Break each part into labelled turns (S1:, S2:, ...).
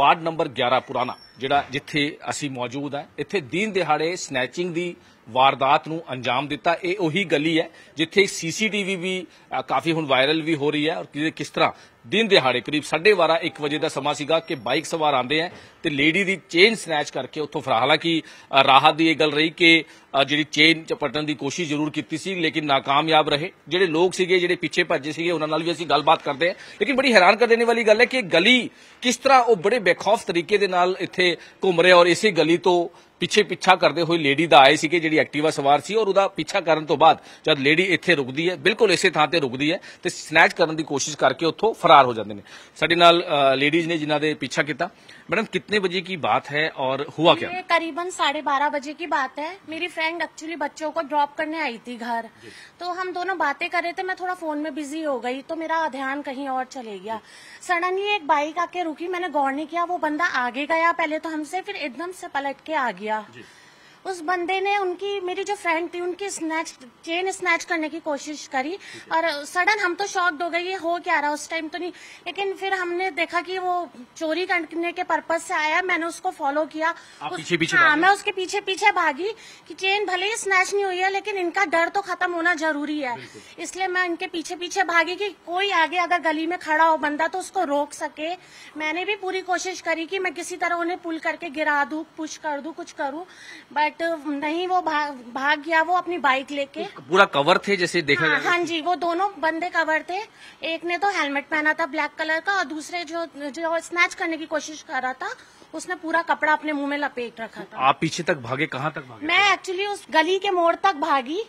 S1: Ward number 11 ਪੁਰਾਣਾ ਜਿਹੜਾ ਜਿੱਥੇ ਅਸੀਂ ਮੌਜੂਦ ਆ ਇੱਥੇ ਦੀਨ ਦਿਹਾੜੇ ਸਨੈਚਿੰਗ ਦੀ ਵਾਰਦਾਤ ਨੂੰ ਅੰਜਾਮ ਦਿੱਤਾ। ਇਹ ਉਹੀ ਗਲੀ ਹੈ ਜਿੱਥੇ ਸੀਸੀਟੀਵੀ ਵੀ ਅ, ਕਾਫੀ ਹੁਣ ਵਾਇਰਲ ਵੀ ਹੋ ਰਹੀ ਹੈ ਔਰ ਕਿਸ ਤਰ੍ਹਾਂ ਦਿਨ ਦਿਹਾੜੇ ਕਰੀਬ 12:30 1 ਵਜੇ ਦਾ ਸਮਾਂ ਸੀਗਾ ਕਿ ਬਾਈਕ ਸਵਾਰ ਆਂਦੇ ਆ ਤੇ ਲੇਡੀ ਦੀ ਚੇਨ ਸਨੈਚ ਕਰਕੇ ਉੱਥੋਂ ਫਰਾਰ। ਹਾਲਾਂਕਿ ਰਾਹਤ ਦੀ ਇਹ ਗੱਲ ਰਹੀ ਕਿ ਜਿਹੜੀ ਚੇਨ ਚਪਟਣ ਦੀ ਕੋਸ਼ਿਸ਼ ਜ਼ਰੂਰ ਕੀਤੀ ਸੀ ਲੇਕਿਨ ਨਾਕਾਮਯਾਬ ਰਹੇ। ਜਿਹੜੇ ਲੋਕ ਸੀਗੇ ਜਿਹੜੇ ਪਿੱਛੇ ਭੱਜੇ ਸੀਗੇ ਉਹਨਾਂ ਨਾਲ ਵੀ ਅਸੀਂ ਗੱਲਬਾਤ ਕਰਦੇ ਹਾਂ। ਲੇਕਿਨ ਬੜੀ ਹੈਰਾਨ ਕਰ ਦੇਣ ਵਾਲੀ ਗੱਲ ਹੈ ਕਿ ਗਲੀ ਕਿਸ ਤਰ੍ਹਾਂ ਉਹ ਬੜੇ ਬੇਖੌਫ ਤਰੀਕੇ ਦੇ ਨਾਲ ਇੱਥੇ ਘੁੰਮ ਰਿਹਾ ਔਰ ਇਸੇ ਗਲੀ ਤੋਂ ਪਿੱਛੇ ਪਿੱਛਾ ਕਰਦੇ ਹੋਏ ਲੇਡੀ ਦਾ ਆਏ ਸੀਗੇ ਜਿਹੜੀ ਐਕਟਿਵਾ ਸਵਾਰ ਸੀ ਔਰ ਉਹਦਾ ਪਿੱਛਾ ਕਰਨ ਤੋਂ ਬਾਅਦ ਜਦ ਲੇਡੀ ਇੱਥੇ ਰੁਕਦੀ ਹੈ, ਬਿਲਕੁਲ ਇਸੇ ਥਾਂ ਤੇ ਰੁਕਦੀ ਹੈ ਤੇ ਸਨੈਚ ਕਰਨ ਦੀ ਕੋਸ਼ਿਸ਼ ਕਰਕੇ ਉੱਥੋਂ ਫਰਾਰ ਹੋ ਜਾਂਦੇ ਨੇ। ਸਾਡੇ ਨਾਲ ਲੇਡੀਜ਼ ਨੇ ਜਿਨ੍ਹਾਂ ਦੇ ਪਿੱਛਾ ਕੀਤਾ। मैडम कितने बजे की बात है और हुआ क्या?
S2: ये करीबन साढ़े बारह बजे की बात है। मेरी फ्रेंड एक्चुअली बच्चों को ड्रॉप करने आई थी घर। तो हम दोनों बातें कर रहे थे मैं थोड़ा फ़ोन में बिज़ी हो गई तो मेरा ध्यान कहीं और चले गया। सडनली एक बाइक आके रुकी मैंने गौर नहीं किया वो बंदा आगे गया पहले तो हमसे फिर एकदम से पलट के आ गया। उस बंदे ने उनकी मेरी जो फ्रेंड थी उनकी स्नैच चेन स्नैच करने की कोशिश करी और सडन हम तो शॉक्ड हो गए ये हो क्या रहा? उस टाइम तो नहीं। लेकिन फिर हमने देखा कि वो चोरी करने के पर्पज से आया मैंने उसको फॉलो किया। उस-
S1: पीछे- पीछे
S2: हाँ मैं उसके पीछे पीछे भागी कि चेन भले ही स्नैच नहीं हुई है लेकिन इनका डर तो खत्म होना ज़रूरी है। इसलिए मैं इनके पीछे पीछे भागी कि कोई आगे अगर गली में खड़ा हो बंदा तो उसको रोक सके। मैंने भी पूरी कोशिश करी कि मैं किसी तरह उन्हें पुल करके गिरा दू पुश कर दू कुछ करूँ। बट नहीं वो भाग भाग गया वो अपनी बाइक लेके।
S1: पूरा कवर थे जैसे देखा
S2: हाँ, हाँ। जी वो दोनों बंदे कवर थे। एक ने तो हेलमेट पहना था ब्लैक कलर का और दूसरे जो जो स्नैच करने की कोशिश कर रहा था उसने पूरा कपड़ा अपने मुँह में लपेट रखा था।
S1: आप पीछे तक भागे कहाँ तक भागे?
S2: मैं एक्चुअली उस गली के मोड़ तक भागी।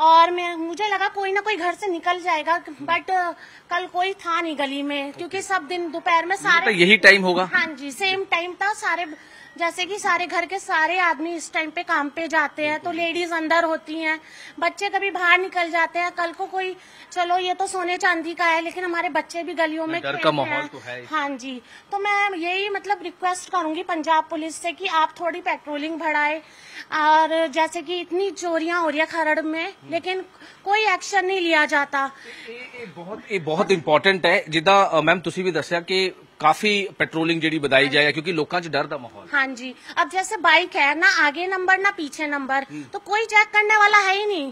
S2: और मैं मुझे लगा कोई ना कोई घर से निकल जाएगा बट कल कोई था नहीं गली में क्योंकि सब दिन दोपहर में
S1: तो
S2: सारे
S1: यही टाइम होगा।
S2: हाँ जी सेम टाइम था सारे जैसे कि सारे घर के सारे आदमी इस टाइम पे काम पे जाते हैं तो लेडीज अंदर होती हैं बच्चे कभी बाहर निकल जाते हैं कल को कोई चलो ये तो सोने चांदी का है लेकिन हमारे बच्चे भी गलियों में
S1: डर का
S2: खेलते
S1: माहौल
S2: हैं।
S1: तो है ही।
S2: हाँ जी तो मैं यही मतलब रिक्वेस्ट करूंगी पंजाब पुलिस से कि आप थोड़ी पेट्रोलिंग बढ़ाए और जैसे कि इतनी चोरियां हो रही है खरड़ में लेकिन कोई एक्शन नहीं लिया जाता
S1: ਇਹ ਇਹ ਬਹੁਤ ਇਹ ਬਹੁਤ ਇੰਪੋਰਟੈਂਟ ਹੈ ਜਿੱਦਾਂ ਅ, ਮੈਮ ਤੁਸੀਂ ਵੀ ਦੱਸਿਆ ਕਿ ਕਾਫੀ ਪੈਟਰੋਲਿੰਗ ਜਿਹੜੀ ਵਧਾਈ ਜਾਏ ਕਿਉਂਕਿ ਲੋਕਾਂ 'ਚ ਡਰ ਦਾ ਮਾਹੌਲ
S2: हाँ जी अब जैसे बाइक है ना आगे नंबर ना पीछे नंबर तो कोई चेक करने वाला है ही नहीं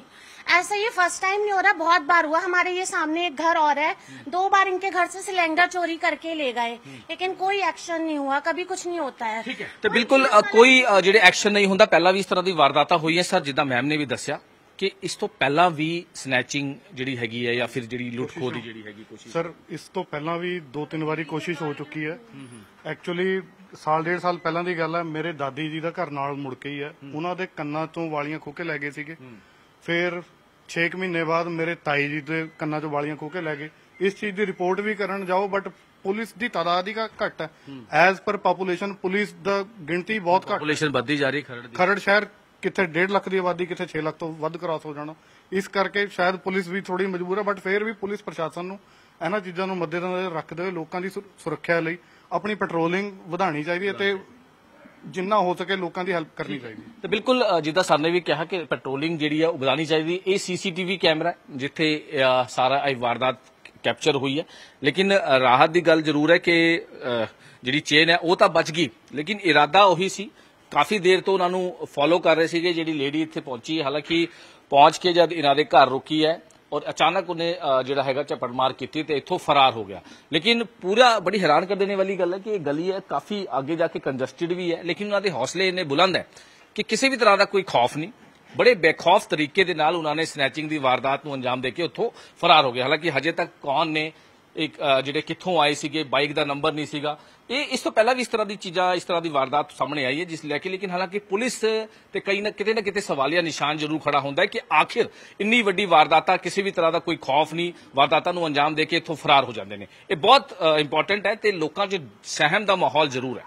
S2: ऐसा ये फर्स्ट टाइम नहीं हो रहा बहुत बार हुआ हमारे ये सामने एक घर और है दो बार इनके घर से सिलेंडर चोरी करके ले गए लेकिन कोई एक्शन नहीं हुआ कभी कुछ नहीं होता है
S1: ਠੀਕ ਹੈ ਤੇ ਬਿਲਕੁਲ ਅ, ਕੋਈ ਅ, ਜਿਹੜੇ ਐਕਸ਼ਨ ਨਹੀਂ ਹੁੰਦਾ ਪਹਿਲਾਂ ਵੀ ਇਸ ਤਰ੍ਹਾਂ ਦੀ ਵਾਰਦਾਤਾਂ ਹੋਈਆਂ ਸਰ ਜਿੱਦਾਂ ਮੈਮ ਨੇ ਵੀ ਦੱਸਿਆ ਕਿ ਇਸ ਤੋਂ ਪਹਿਲਾਂ ਵੀ ਸਨੈਚਿੰਗ ਜਿਹੜੀ ਹੈਗੀ ਹੈ ਜਾਂ ਫਿਰ ਜਿਹੜੀ ਲੁੱਟਖੋ ਦੀ ਜਿਹੜੀ ਹੈਗੀ ਕੋਸ਼ਿਸ਼
S3: ਸਰ ਇਸ ਤੋਂ ਪਹਿਲਾਂ ਵੀ ਦੋ ਤਿੰਨ ਵਾਰੀ ਕੋਸ਼ਿਸ਼ ਹੋ ਚੁੱਕੀ ਹੈ। ਐਕਚੁਅਲੀ ਸਾਲ ਡੇਢ ਸਾਲ ਪਹਿਲਾਂ ਦੀ ਗੱਲ ਹੈ ਮੇਰੇ ਦਾਦੀ ਜੀ ਦਾ ਘਰ ਨਾਲ ਮੁੜ ਕੇ ਹੀ ਹੈ। ਉਹਨਾਂ ਦੇ ਕੰਨਾਂ ਤੋਂ ਵਾਲੀਆਂ ਖੋਹ ਕੇ ਲੈ ਗਏ ਸੀਗੇ। ਫਿਰ 6 ਮਹੀਨੇ ਬਾਅਦ ਮੇਰੇ ਤਾਈ ਜੀ ਦੇ ਕੰਨਾਂ ਤੋਂ ਵਾਲੀਆਂ ਖੋਹ ਕੇ ਲੈ ਗਏ। ਇਸ ਚੀਜ਼ ਦੀ ਰਿਪੋਰਟ ਵੀ ਕਰਨ ਜਾਓ ਬਟ ਪੁਲਿਸ ਦੀ ਤਾਦਾਦ ਹੀ ਘੱਟ ਹੈ। ਐਜ਼ ਪਰ ਪੋਪੂਲੇਸ਼ਨ ਪੁਲਿਸ ਦਾ ਗਿਣਤੀ ਬਹੁਤ ਘੱਟ
S1: ਪੋਪੂਲੇਸ਼ਨ ਵੱਧਦੀ ਜਾ ਰਹੀ ਖਰੜ ਦੀ।
S3: ਖਰੜ ਸ਼ਹਿਰ ਕਿੱਥੇ 1.5 ਲੱਖ ਦੀ ਆਬਾਦੀ ਕਿੱਥੇ 6 ਲੱਖ ਤੋਂ ਵੱਧ ਕ੍ਰਾਸ ਹੋ ਜਾਣਾ। ਇਸ ਕਰਕੇ ਸ਼ਾਇਦ ਪੁਲਿਸ ਵੀ ਥੋੜੀ ਮਜਬੂਰ ਹੈ ਬਟ ਫੇਰ ਵੀ ਪੁਲਿਸ ਪ੍ਰਸ਼ਾਸਨ ਨੂੰ ਇਹਨਾਂ ਚੀਜ਼ਾਂ ਨੂੰ ਮੱਦੇਨਜ਼ਰ ਰੱਖਦੇ ਹੋਏ ਲੋਕਾਂ ਦੀ ਸੁਰ- ਸੁਰੱਖਿਆ ਲਈ ਆਪਣੀ ਪੈਟਰੋਲਿੰਗ ਵਧਾਉਣੀ ਚਾਹੀਦੀ ਹੈ ਤੇ ਜਿੰਨਾ ਹੋ ਸਕੇ ਲੋਕਾਂ ਦੀ ਹੈਲਪ ਕਰਨੀ ਚਾਹੀਦੀ ਹੈ।
S1: ਤੇ ਬਿਲਕੁਲ ਜਿੱਦਾਂ ਸਰ ਨੇ ਵੀ ਕਿਹਾ ਕਿ ਪੈਟਰੋਲਿੰਗ ਜਿਹੜੀ ਆ ਉਹ ਵਧਾਉਣੀ ਚਾਹੀਦੀ ਇਹ ਸੀਸੀਟੀਵੀ ਕੈਮਰਾ ਜਿੱਥੇ ਸਾਰਾ ਇਹ ਵਾਰਦਾਤ ਕੈਪਚਰ ਹੋਈ ਹੈ। ਲੇਕਿਨ ਰਾਹਤ ਦੀ ਗੱਲ ਜ਼ਰੂਰ ਹੈ ਕਿ ਜਿਹੜੀ ਚੇਨ ਹੈ ਉਹ ਤਾਂ ਬਚ ਗਈ। ਲੇਕਿਨ ਇਰਾਦਾ ਉਹੀ ਸੀ ਕਾਫੀ ਦੇਰ ਤੋਂ ਉਹਨਾਂ ਨੂੰ ਫੋਲੋ ਕਰ ਰਹੇ ਸੀਗੇ, ਜਿਹੜੀ ਲੇਡੀ ਇੱਥੇ ਪਹੁੰਚੀ ਹਾਲਾਂਕਿ ਪਹੁੰਚ ਕੇ ਜਦ ਇਹਨਾਂ ਦੇ ਘਰ ਰੁਕੀ ਹੈ ਔਰ ਅਚਾਨਕ ਉਹਨੇ ਜਿਹੜਾ ਹੈਗਾ ਝਪਟਮਾਰ ਕੀਤੀ ਤੇ ਇੱਥੋਂ ਫਰਾਰ ਹੋ ਗਿਆ। ਲੇਕਿਨ ਪੂਰਾ ਬੜੀ ਹੈਰਾਨ ਕਰ ਦੇਣੇ ਵਾਲੀ ਗੱਲ ਹੈ ਕਿ ਇਹ ਗਲੀ ਹੈ, ਕਾਫੀ ਅੱਗੇ ਜਾ ਕੇ ਕੰਜਸਟਡ ਵੀ ਹੈ, ਲੇਕਿਨ ਉਹਨਾਂ ਦੇ ਹੌਸਲੇ ਇੰਨੇ ਬੁਲੰਦ ਹੈ ਕਿ ਕਿਸੇ ਵੀ ਤਰ੍ਹਾਂ ਦਾ ਕੋਈ ਖੌਫ ਨਹੀਂ। ਬੜੇ ਬੇਖੌਫ ਤਰੀਕੇ ਦੇ ਨਾਲ ਉਹਨਾਂ ਨੇ ਸਨੈਚਿੰਗ ਦੀ ਵਾਰਦਾਤ ਨੂੰ ਅੰਜਾਮ ਦੇ ਕੇ ਉੱਥੋਂ ਫਰਾਰ ਹੋ ਗਏ। ਹਾਲਾਂਕਿ ਹਜੇ ਤੱਕ ਕੌਣ ਨੇ ਇੱਕ ਜਿਹੜੇ ਕਿੱਥੋਂ ਆਏ ਸੀਗੇ ਬਾਈਕ ਦਾ ਨੰਬਰ ਨਹੀਂ ਸੀਗਾ। ਇਹ ਇਸ ਤੋਂ ਪਹਿਲਾਂ ਵੀ ਇਸ ਤਰ੍ਹਾਂ ਦੀ ਚੀਜ਼ਾਂ, ਇਸ ਤਰ੍ਹਾਂ ਦੀ ਵਾਰਦਾਤ ਸਾਹਮਣੇ ਆਈ ਹੈ, ਜਿਸ ਲੈ ਕੇ ਲੇਕਿਨ ਹਾਲਾਂਕਿ ਪੁਲਿਸ ਤੇ ਕਈ ਨਾ, ਕਿਤੇ ਨਾ ਕਿਤੇ ਸਵਾਲੀਆ ਨਿਸ਼ਾਨ ਜ਼ਰੂਰ ਖੜਾ ਹੁੰਦਾ ਹੈ ਕਿ ਆਖਿਰ ਇੰਨੀ ਵੱਡੀ ਵਾਰਦਾਤਾਂ, ਕਿਸੇ ਵੀ ਤਰ੍ਹਾਂ ਦਾ ਕੋਈ ਖੌਫ ਨਹੀਂ, ਵਾਰਦਾਤਾਂ ਨੂੰ ਅੰਜਾਮ ਦੇ ਕੇ ਇੱਥੋਂ ਫਰਾਰ ਹੋ ਜਾਂਦੇ ਨੇ। ਇਹ ਬਹੁਤ ਇੰਪੋਰਟੈਂਟ ਹੈ ਤੇ ਲੋਕਾਂ 'ਚ ਸਹਿਮ ਦਾ ਮਾਹੌਲ ਜ਼ਰੂਰ ਹੈ।